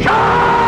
Again,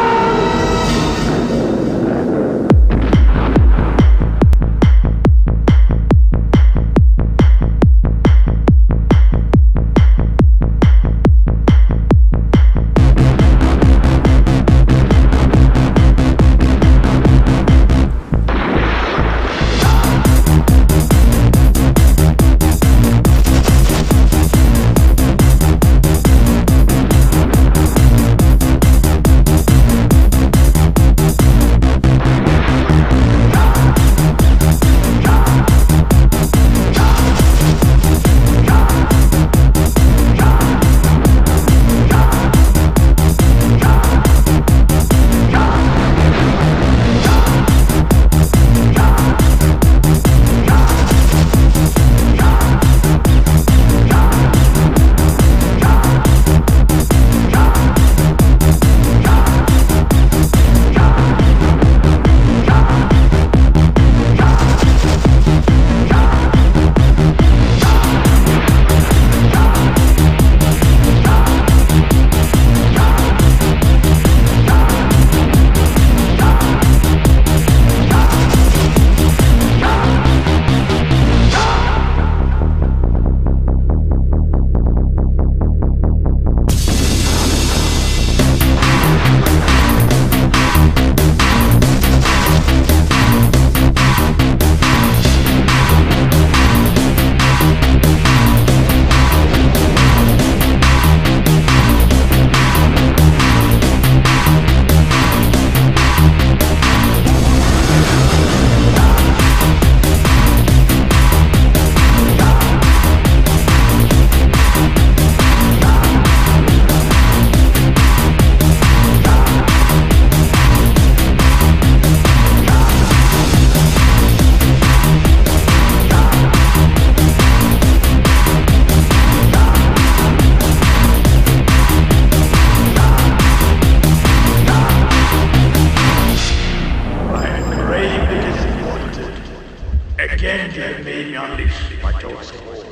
have made me unleash my dogs.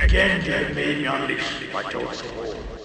Again, you have made me unleash my dogs.